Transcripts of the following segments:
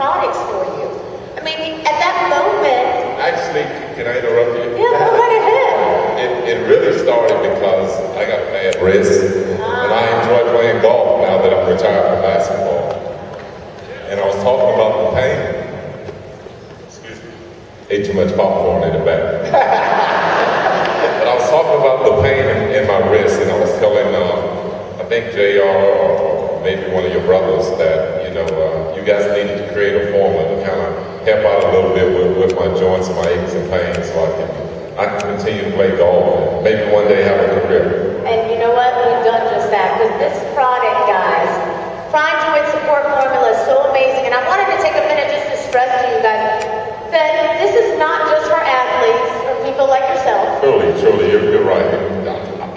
products for you. I mean, at that moment. Actually, can I interrupt you? Yeah, go right ahead. It, it really started because I got a bad wrist, and I enjoy playing golf now that I'm retired from basketball. And I was talking about the pain. Excuse me. Ate too much popcorn in the back. but I was talking about the pain in, in my wrist, and I was telling, um, I think JR or maybe one of your brothers that, you know, you guys needed to create a formula to kind of help out a little bit with, with my joints and my aches and pains so I can, I can continue to play golf and maybe one day have a career. And you know what? We've done just that because this product, guys, Prime Joint Support Formula is so amazing. And I wanted to take a minute just to stress to you guys that this is not just for athletes or people like yourself. Truly, truly, you're, you're right.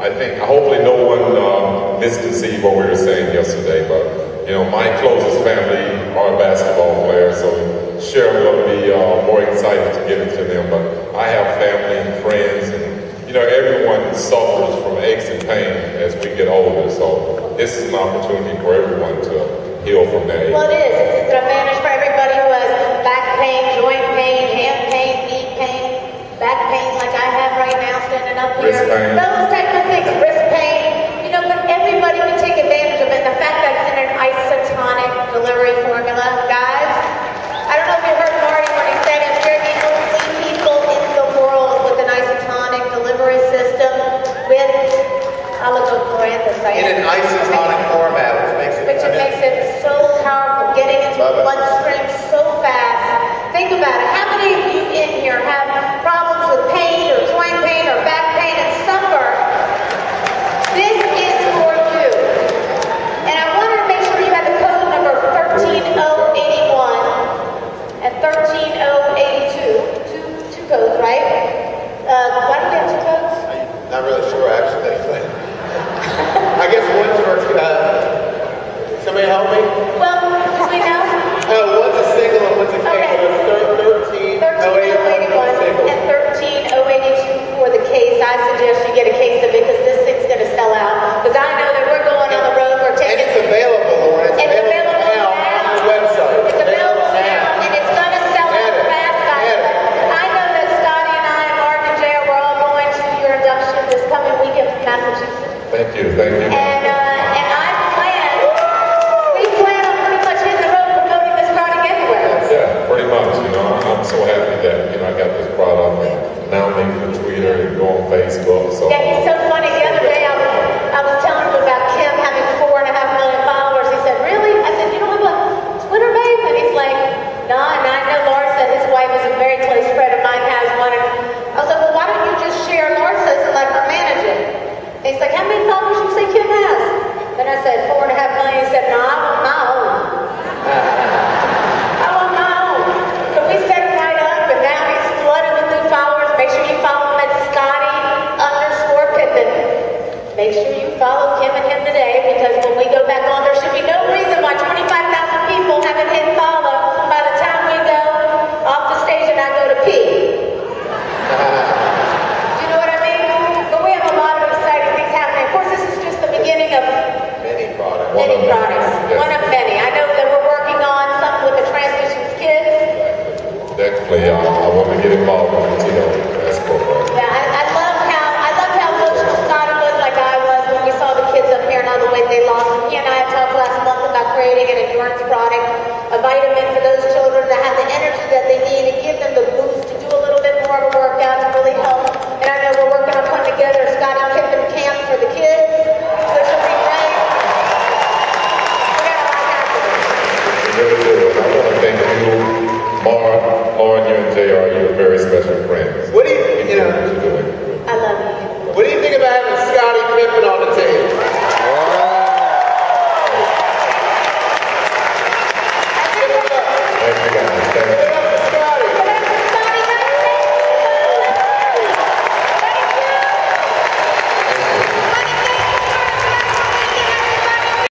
I think hopefully no one um, misconceived what we were saying yesterday, but you know, my closest family are basketball players, so sure I'm going to be uh, more excited to give it to them. But I have family and friends, and you know everyone suffers from aches and pain as we get older. So this is an opportunity for everyone to heal from that. Well, it is. It's, an advantage for everybody who has back pain, joint pain, hand pain, knee pain, back pain like I have right now standing up here. Wrist pain.